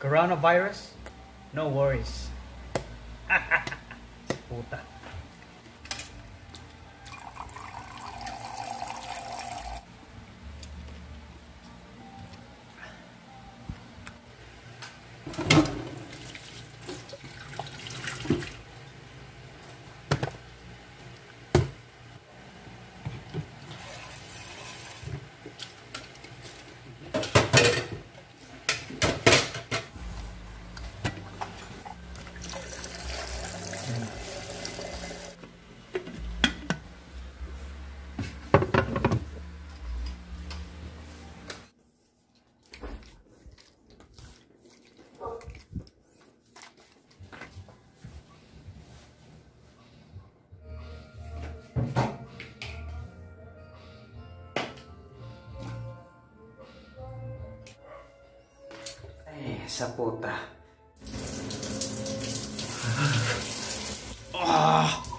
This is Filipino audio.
Coronavirus? No worries. Puta. Eh, sa puta. Ah!